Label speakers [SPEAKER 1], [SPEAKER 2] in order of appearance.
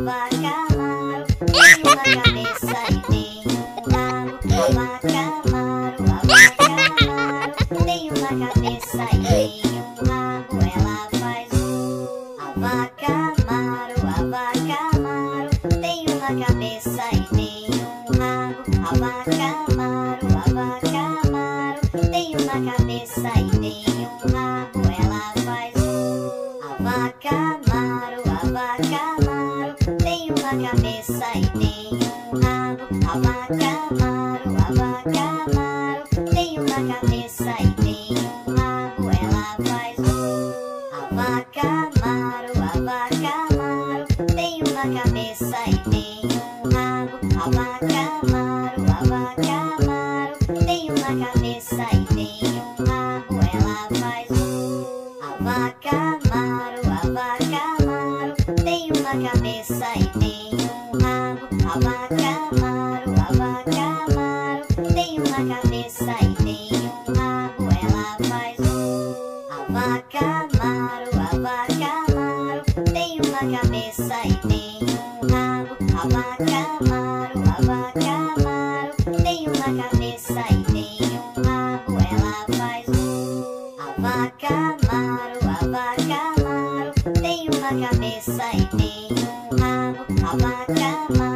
[SPEAKER 1] vaca Amaro, a vaca Amaro tem uma cabeça e tem um rabo. A vaca Amaro, a vaca Amaro tem uma cabeça e tem um rabo. Ela faz um. A vaca Amaro, a vaca Amaro tem uma cabeça e um cabeça e tem um rabo. A vaca Amaro, a vaca Amaro tem uma cabeça e tem um rabo. Ela faz um rabo. A vaca Amaro, a vaca Amaro tem uma cabeça e tem um rabo. Ela faz mu. A vaca Amaro, a vaca Amaro tem uma cabeça e tem um rabo. Ela faz um rabo. A vaca Amaro, a vaca Amaro tem uma cabeça e um vaca Amaro, a vaca Amaro tem uma cabeça e tem um rabo. A vaca Amaro